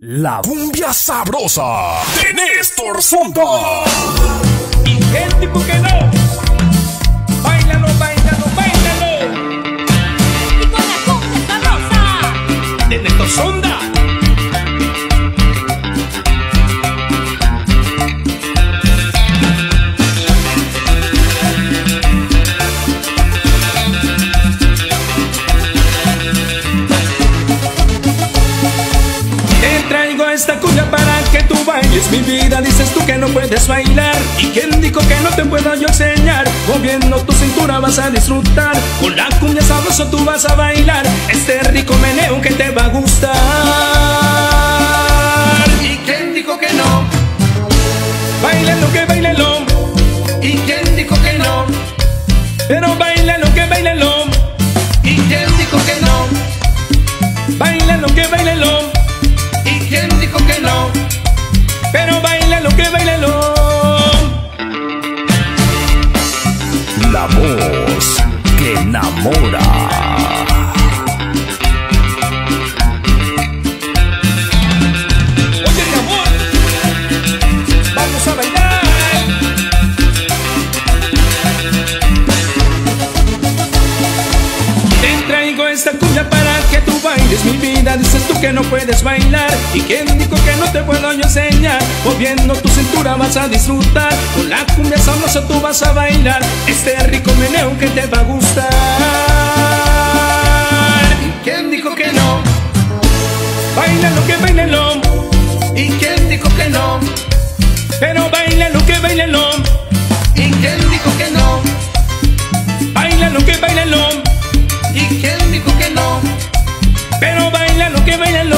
La cumbia sabrosa de Néstor Sonda. Y que no. Bailes mi vida Dices tú que no puedes bailar. ¿Y quién dijo que no te puedo yo enseñar? Moviendo tu cintura vas a disfrutar. Con la cumbia sabroso tú vas a bailar. Este rico meneo que te va a gustar bailalo que bailalo La voz que enamora. Oye mi amor Vamos a bailar Te traigo esta cumbia para bailes mi vida Dices tú que no puedes bailar. ¿Y quién dijo que no te puedo yo enseñar? Moviendo tu cintura vas a disfrutar. Con la cumbia sabrosa tú vas a bailar. Este rico meneo que te va a gustar que bailalo Manuel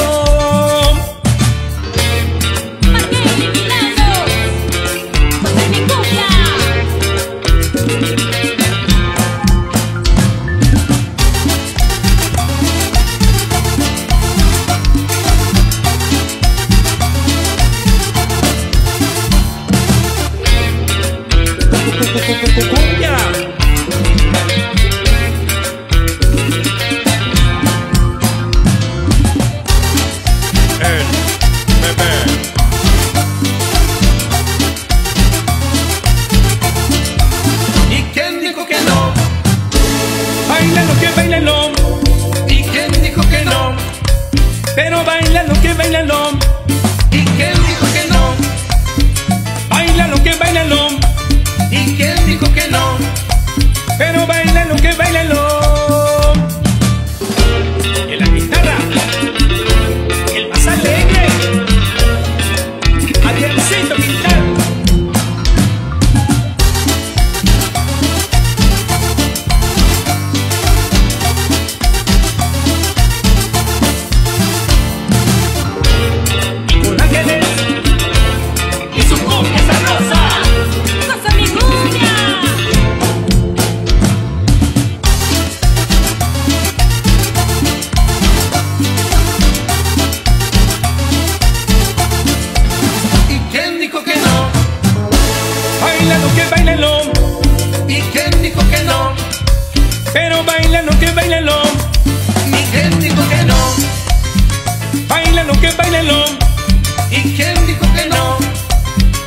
que bailalo ¿Y quién dijo que no? Pero bailalo que bailalo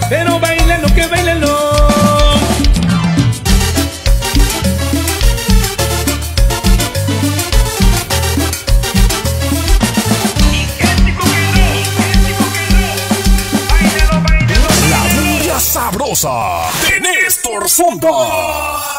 Pero bailalo que bailalo. La cumbia sabrosa de Néstor Sonda.